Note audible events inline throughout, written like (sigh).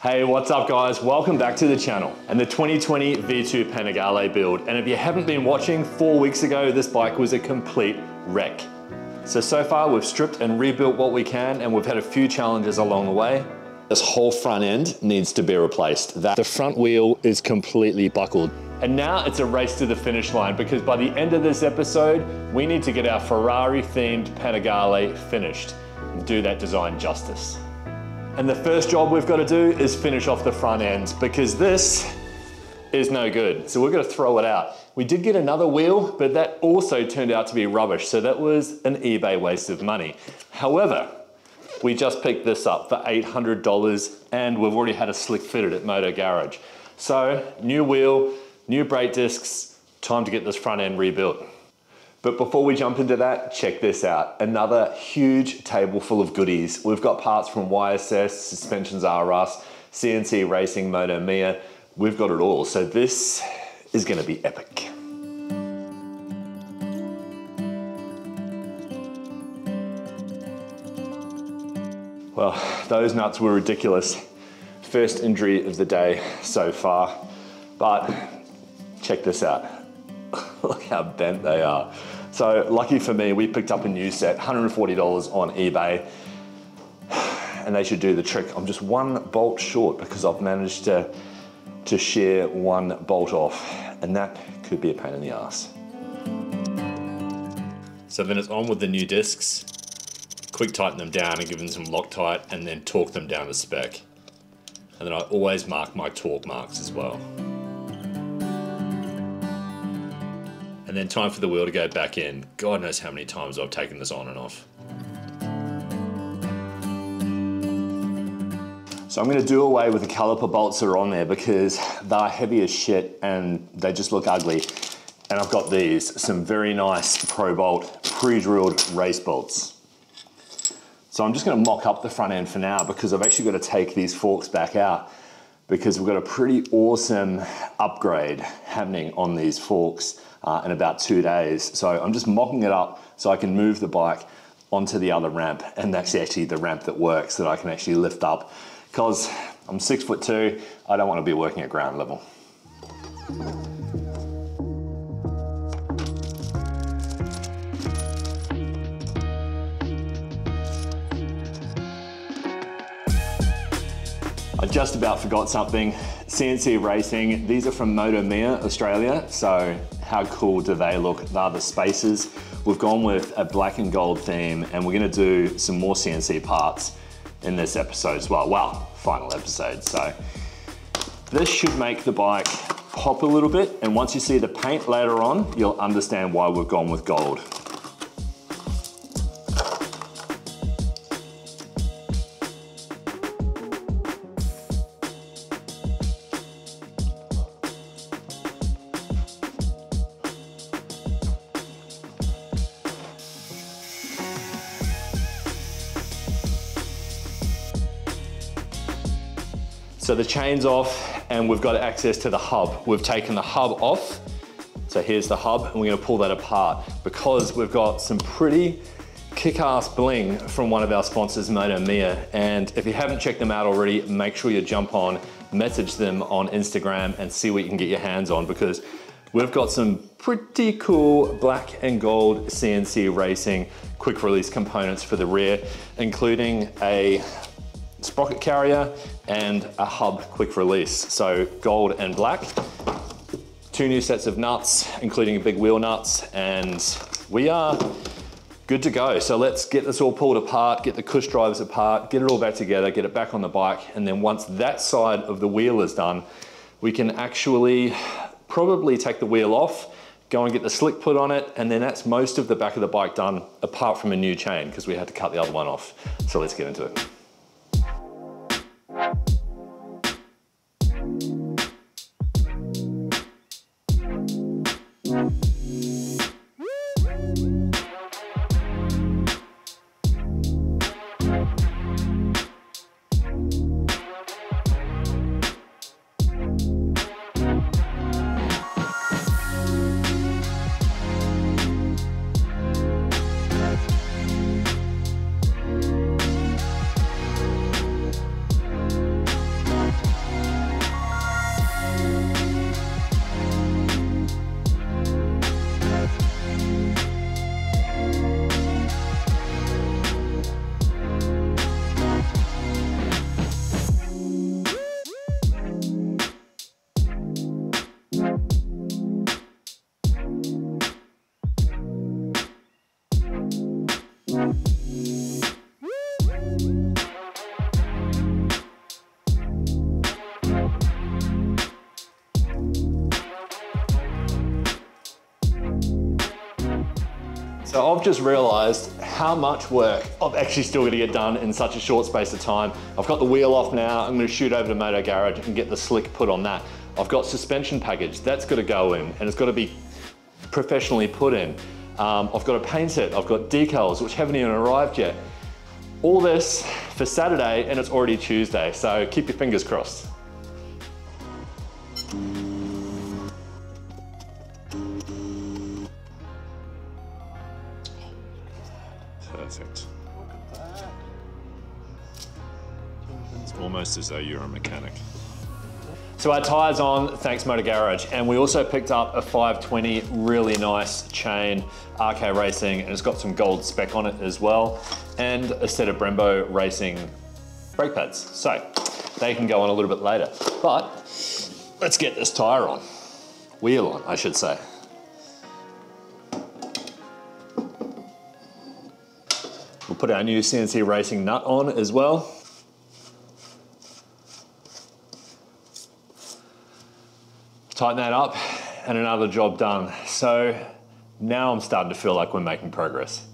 Hey, what's up guys? Welcome back to the channel and the 2020 V2 Panigale build. And if you haven't been watching, four weeks ago, this bike was a complete wreck. So, so far we've stripped and rebuilt what we can and we've had a few challenges along the way. This whole front end needs to be replaced. That the front wheel is completely buckled. And now it's a race to the finish line because by the end of this episode, we need to get our Ferrari themed Panigale finished and do that design justice. And the first job we've got to do is finish off the front end because this is no good. So we're gonna throw it out. We did get another wheel, but that also turned out to be rubbish. So that was an eBay waste of money. However, we just picked this up for $800 and we've already had a slick fitted at Moto Garage. So new wheel, new brake discs, time to get this front end rebuilt. But before we jump into that, check this out. Another huge table full of goodies. We've got parts from YSS, Suspensions R CNC Racing, Moto Mia. We've got it all. So this is gonna be epic. Well, those nuts were ridiculous. First injury of the day so far. But check this out. (laughs) Look how bent they are. So lucky for me, we picked up a new set, $140 on eBay, and they should do the trick. I'm just one bolt short because I've managed to, to shear one bolt off, and that could be a pain in the ass. So then it's on with the new discs, quick tighten them down and give them some Loctite, and then torque them down to spec. And then I always mark my torque marks as well. And then time for the wheel to go back in. God knows how many times I've taken this on and off. So I'm gonna do away with the caliper bolts that are on there because they're heavy as shit and they just look ugly. And I've got these, some very nice Pro Bolt pre-drilled race bolts. So I'm just gonna mock up the front end for now because I've actually got to take these forks back out because we've got a pretty awesome upgrade happening on these forks uh, in about two days. So I'm just mocking it up so I can move the bike onto the other ramp. And that's actually the ramp that works that I can actually lift up because I'm six foot two. I don't want to be working at ground level. I just about forgot something. CNC Racing, these are from Moto Mia, Australia. So how cool do they look? They're the spacers. We've gone with a black and gold theme and we're gonna do some more CNC parts in this episode as well. Well, final episode. So this should make the bike pop a little bit. And once you see the paint later on, you'll understand why we've gone with gold. So the chain's off and we've got access to the hub. We've taken the hub off. So here's the hub and we're gonna pull that apart because we've got some pretty kick-ass bling from one of our sponsors, Moto Mia. And if you haven't checked them out already, make sure you jump on, message them on Instagram and see what you can get your hands on because we've got some pretty cool black and gold CNC racing quick release components for the rear, including a sprocket carrier and a hub quick release. So gold and black. Two new sets of nuts, including a big wheel nuts, and we are good to go. So let's get this all pulled apart, get the cush drivers apart, get it all back together, get it back on the bike, and then once that side of the wheel is done, we can actually probably take the wheel off, go and get the slick put on it, and then that's most of the back of the bike done, apart from a new chain, because we had to cut the other one off. So let's get into it. So I've just realized how much work I've actually still got to get done in such a short space of time. I've got the wheel off now. I'm gonna shoot over to Moto Garage and get the slick put on that. I've got suspension package, that's got to go in and it's got to be professionally put in. Um, I've got a paint set, I've got decals, which haven't even arrived yet. All this for Saturday and it's already Tuesday, so keep your fingers crossed. Almost as though you're a mechanic. So our tyres on, thanks Moto Garage. And we also picked up a 520, really nice chain, RK Racing, and it's got some gold spec on it as well, and a set of Brembo Racing brake pads. So they can go on a little bit later. But let's get this tyre on. Wheel on, I should say. We'll put our new CNC Racing nut on as well. Tighten that up and another job done. So now I'm starting to feel like we're making progress.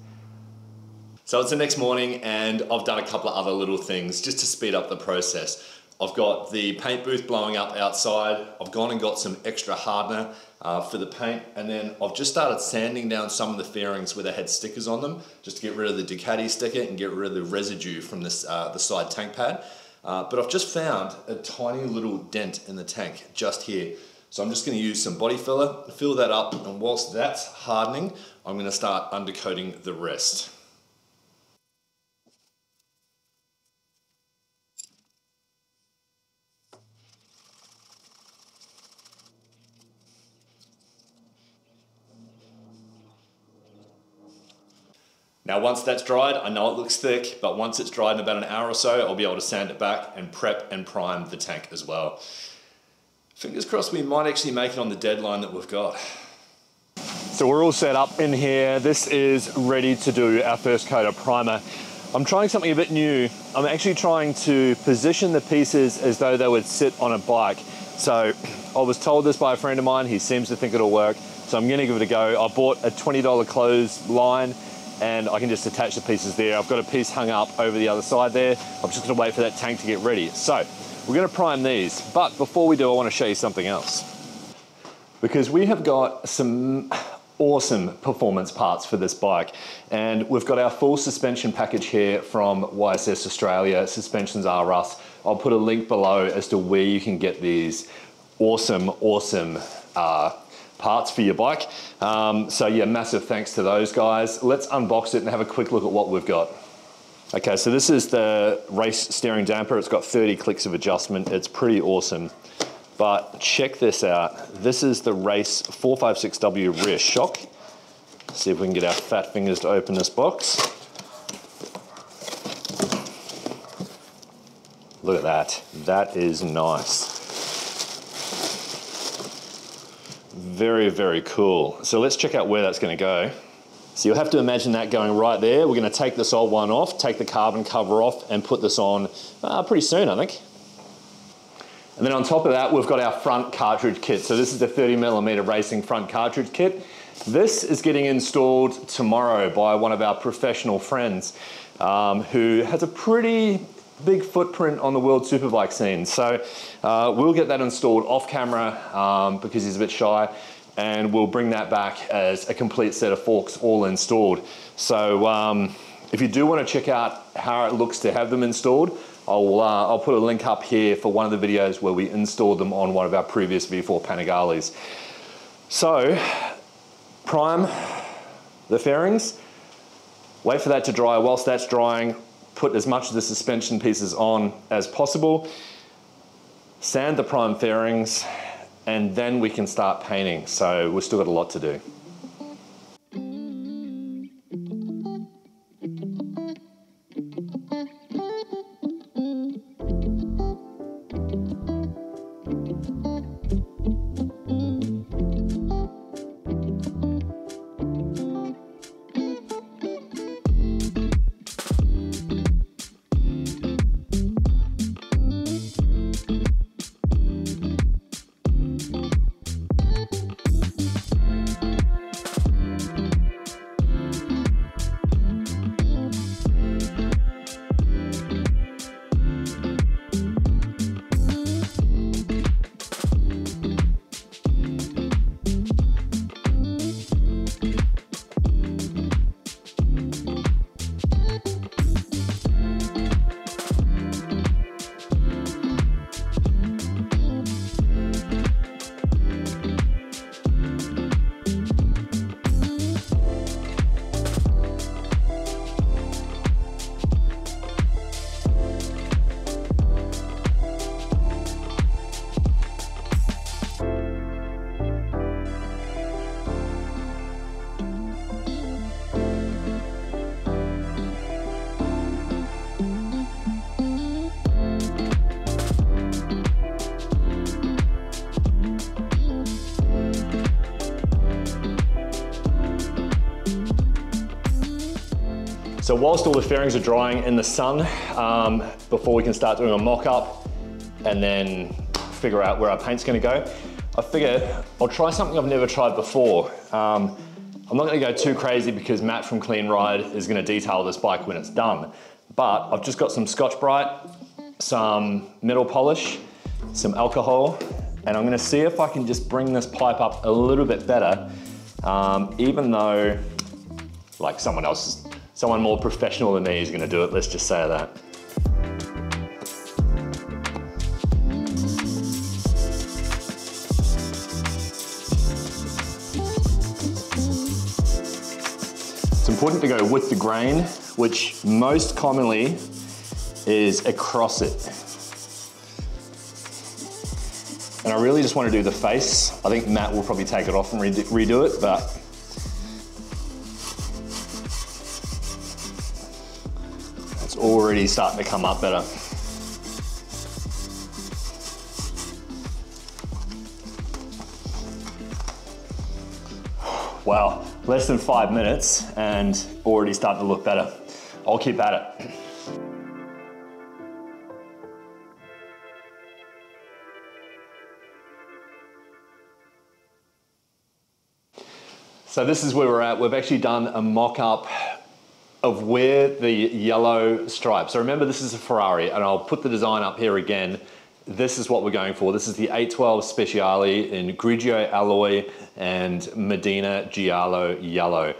So it's the next morning and I've done a couple of other little things just to speed up the process. I've got the paint booth blowing up outside. I've gone and got some extra hardener uh, for the paint and then I've just started sanding down some of the fairings where they had stickers on them just to get rid of the Ducati sticker and get rid of the residue from this, uh, the side tank pad. Uh, but I've just found a tiny little dent in the tank just here. So I'm just gonna use some body filler, fill that up, and whilst that's hardening, I'm gonna start undercoating the rest. Now once that's dried, I know it looks thick, but once it's dried in about an hour or so, I'll be able to sand it back and prep and prime the tank as well. Fingers crossed we might actually make it on the deadline that we've got. So we're all set up in here. This is ready to do our first coat of primer. I'm trying something a bit new. I'm actually trying to position the pieces as though they would sit on a bike. So I was told this by a friend of mine. He seems to think it'll work. So I'm gonna give it a go. I bought a $20 clothes line and I can just attach the pieces there. I've got a piece hung up over the other side there. I'm just gonna wait for that tank to get ready. So we're gonna prime these, but before we do, I wanna show you something else. Because we have got some awesome performance parts for this bike. And we've got our full suspension package here from YSS Australia, Suspensions R Us. I'll put a link below as to where you can get these awesome, awesome uh, parts for your bike. Um, so yeah, massive thanks to those guys. Let's unbox it and have a quick look at what we've got. Okay, so this is the race steering damper. It's got 30 clicks of adjustment. It's pretty awesome. But check this out. This is the race 456W rear shock. See if we can get our fat fingers to open this box. Look at that. That is nice. Very, very cool. So let's check out where that's gonna go. So you'll have to imagine that going right there. We're gonna take this old one off, take the carbon cover off and put this on uh, pretty soon, I think. And then on top of that, we've got our front cartridge kit. So this is the 30 millimeter racing front cartridge kit. This is getting installed tomorrow by one of our professional friends um, who has a pretty big footprint on the world superbike scene. So uh, we'll get that installed off camera um, because he's a bit shy and we'll bring that back as a complete set of forks all installed. So um, if you do want to check out how it looks to have them installed, I'll, uh, I'll put a link up here for one of the videos where we installed them on one of our previous V4 Panigales. So, prime the fairings, wait for that to dry. Whilst that's drying, put as much of the suspension pieces on as possible, sand the prime fairings, and then we can start painting. So we've still got a lot to do. So whilst all the fairings are drying in the sun, um, before we can start doing a mock-up and then figure out where our paint's gonna go, I figure I'll try something I've never tried before. Um, I'm not gonna go too crazy because Matt from Clean Ride is gonna detail this bike when it's done. But I've just got some Scotch-Brite, some metal polish, some alcohol, and I'm gonna see if I can just bring this pipe up a little bit better, um, even though like someone else, someone more professional than me is gonna do it, let's just say that. It's important to go with the grain, which most commonly is across it. And I really just want to do the face. I think Matt will probably take it off and redo it, but already starting to come up better. Wow, less than five minutes and already starting to look better. I'll keep at it. So this is where we're at. We've actually done a mock-up of where the yellow stripe. So remember this is a Ferrari and I'll put the design up here again. This is what we're going for. This is the 812 Speciale in Grigio alloy and Modena Giallo yellow.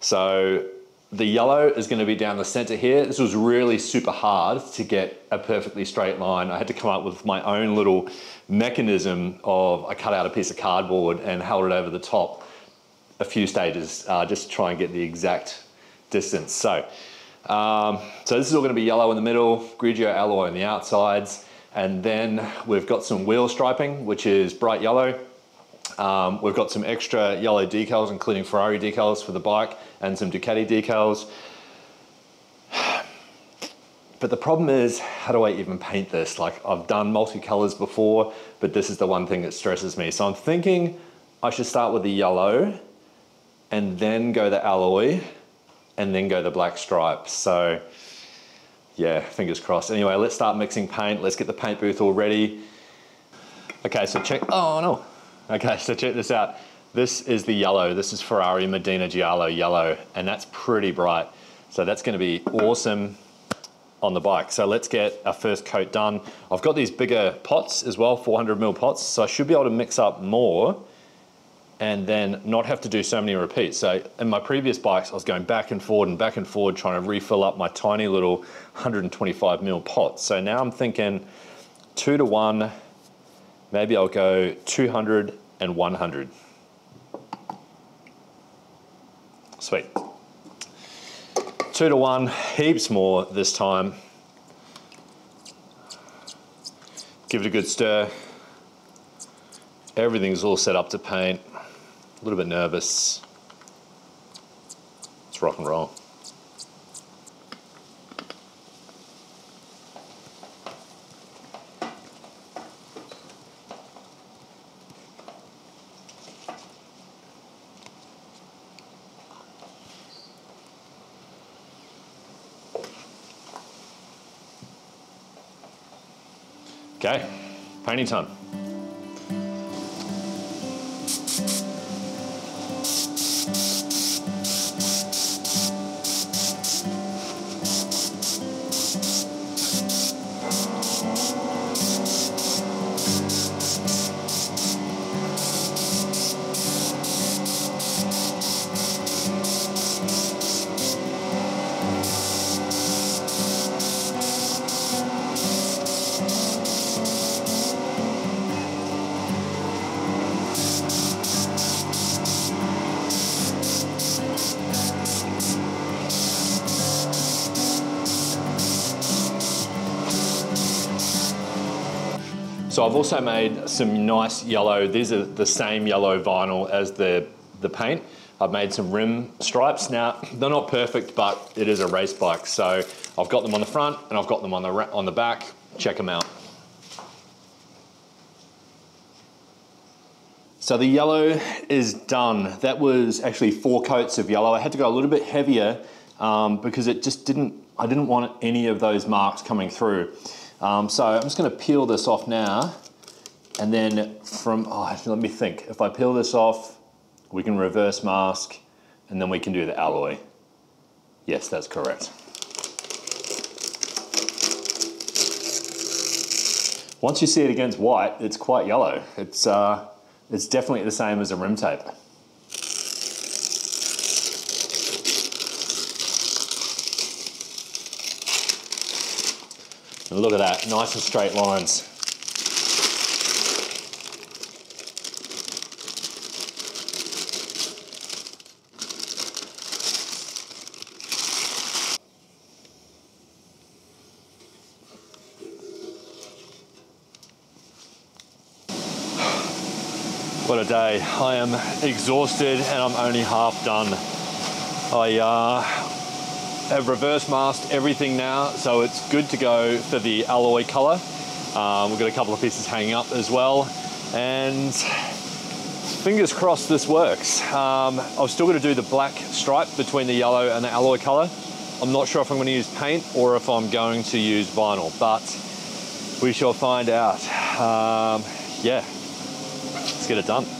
So the yellow is gonna be down the center here. This was really super hard to get a perfectly straight line. I had to come up with my own little mechanism of, I cut out a piece of cardboard and held it over the top a few stages uh, just to try and get the exact distance. So, um, so this is all gonna be yellow in the middle, Grigio alloy on the outsides, and then we've got some wheel striping, which is bright yellow. Um, we've got some extra yellow decals, including Ferrari decals for the bike and some Ducati decals. (sighs) But the problem is, how do I even paint this? Like I've done multicolors before, but this is the one thing that stresses me. So I'm thinking I should start with the yellow and then go the alloy and then go the black stripes. So yeah, fingers crossed. Anyway, let's start mixing paint. Let's get the paint booth all ready. Okay, so check, oh no. Okay, so check this out. This is the yellow. This is Ferrari Modena Giallo yellow, and that's pretty bright. So that's gonna be awesome on the bike. So let's get our first coat done. I've got these bigger pots as well, 400 mil pots, so I should be able to mix up more and then not have to do so many repeats. So in my previous bikes, I was going back and forward and back and forward trying to refill up my tiny little 125 mil pot. So now I'm thinking two to one, maybe I'll go 200 and 100. Sweet. Two to one, heaps more this time. Give it a good stir. Everything's all set up to paint a little bit nervous. It's rock and roll. Okay, painting time. So I've also made some nice yellow, these are the same yellow vinyl as the, the paint. I've made some rim stripes. Now, they're not perfect, but it is a race bike. So I've got them on the front and I've got them on the, on the back. Check them out. So the yellow is done. That was actually four coats of yellow. I had to go a little bit heavier um, because it just didn't, I didn't want any of those marks coming through. Um, so I'm just gonna peel this off now. And then from, oh, let me think. If I peel this off, we can reverse mask and then we can do the alloy. Yes, that's correct. Once you see it against white, it's quite yellow. It's, uh, it's definitely the same as a rim tape. Look at that, nice and straight lines. What a day. I am exhausted and I'm only half done. I uh, have reverse masked everything now, so it's good to go for the alloy color. Um, we've got a couple of pieces hanging up as well. And fingers crossed this works. Um, I'm still gonna do the black stripe between the yellow and the alloy color. I'm not sure if I'm gonna use paint or if I'm going to use vinyl, but we shall find out. Um, yeah, let's get it done.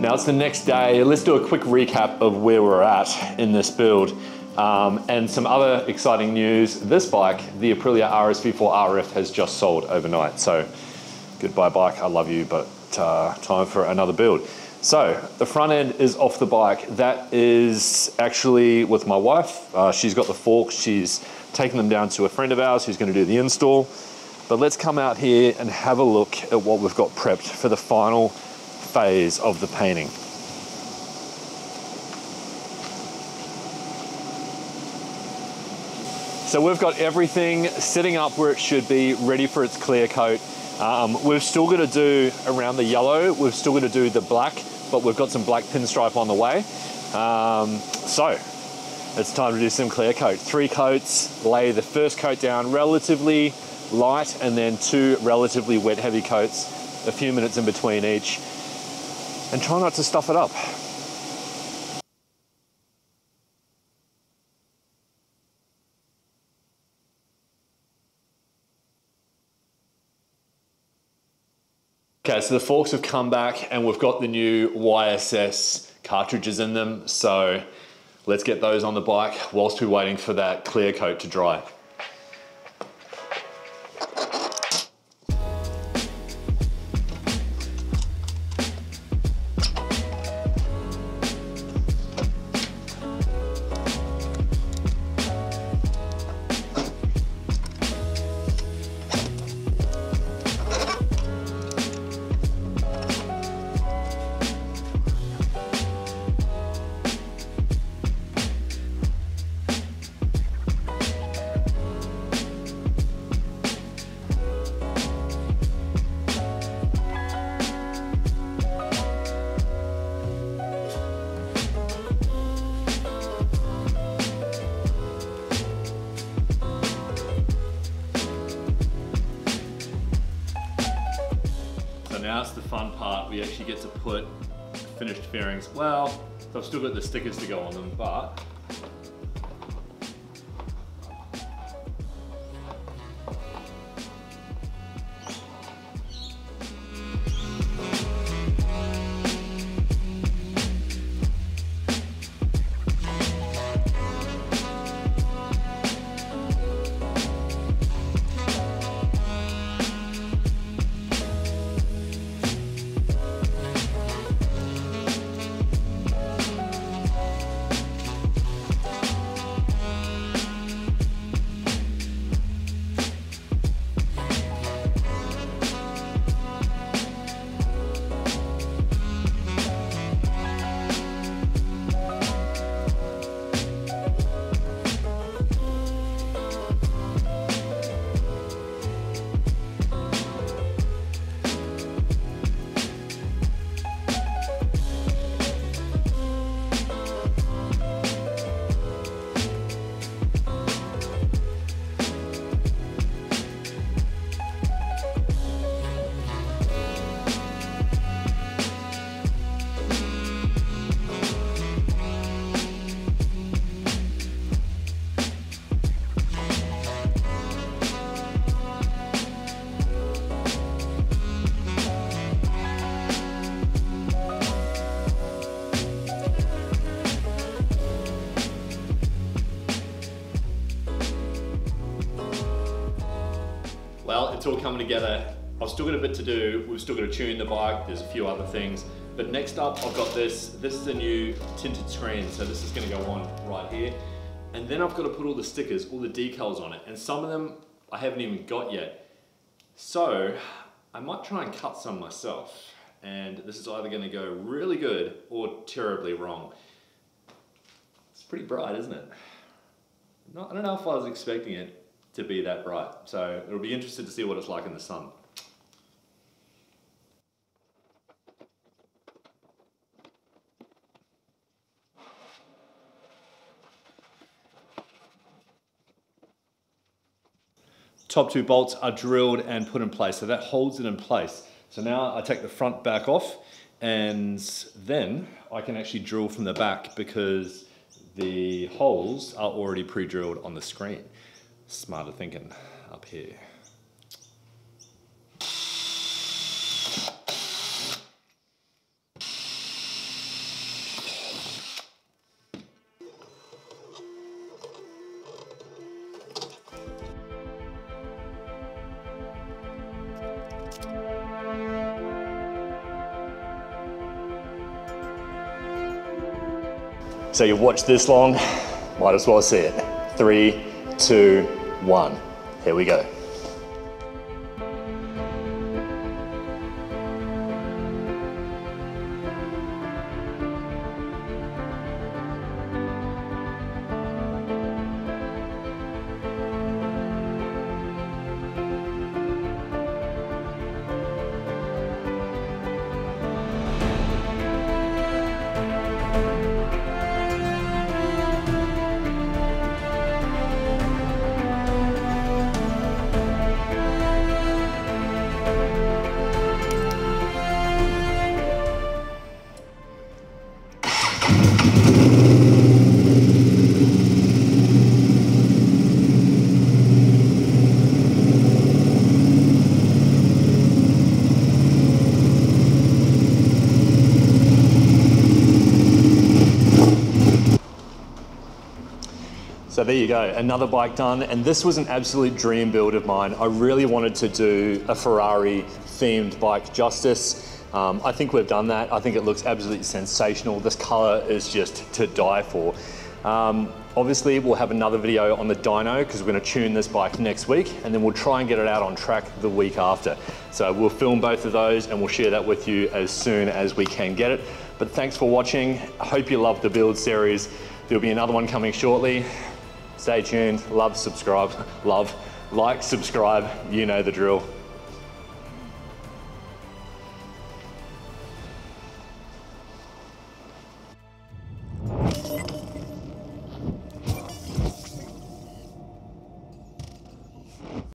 Now it's the next day. Let's do a quick recap of where we're at in this build. Um, and some other exciting news. This bike, the Aprilia RSV4 RF has just sold overnight. So goodbye bike, I love you, but uh, time for another build. So the front end is off the bike. That is actually with my wife. Uh, she's got the forks. She's taken them down to a friend of ours who's gonna do the install. But let's come out here and have a look at what we've got prepped for the final phase of the painting. So we've got everything sitting up where it should be, ready for its clear coat. Um, we've still got to do around the yellow, we've still got to do the black, but we've got some black pinstripe on the way. Um, so it's time to do some clear coat. Three coats, lay the first coat down relatively light and then two relatively wet heavy coats, a few minutes in between each and try not to stuff it up. Okay, so the forks have come back and we've got the new YSS cartridges in them. So let's get those on the bike whilst we're waiting for that clear coat to dry. Fairings. Well, I've still got the stickers to go on them, but all coming together. I've still got a bit to do. We've still got to tune the bike. There's a few other things. But next up, I've got this. This is a new tinted screen. So this is gonna go on right here. And then I've got to put all the stickers, all the decals on it. And some of them I haven't even got yet. So I might try and cut some myself. And this is either gonna go really good or terribly wrong. It's pretty bright, isn't it? Not, I don't know if I was expecting it to be that bright. So it'll be interesting to see what it's like in the sun. Top two bolts are drilled and put in place, so that holds it in place. So now I take the front back off and then I can actually drill from the back because the holes are already pre-drilled on the screen. Smarter thinking up here. So you've watched this long, might as well see it. Three, two, one. Here we go. So there you go, another bike done. And this was an absolute dream build of mine. I really wanted to do a Ferrari themed bike justice. Um, I think we've done that. I think it looks absolutely sensational. This color is just to die for. Um, obviously, we'll have another video on the dyno because we're going to tune this bike next week and then we'll try and get it out on track the week after. So we'll film both of those and we'll share that with you as soon as we can get it. But thanks for watching. I hope you loved the build series. There'll be another one coming shortly. Stay tuned, love, subscribe, (laughs) love, like, subscribe, you know the drill.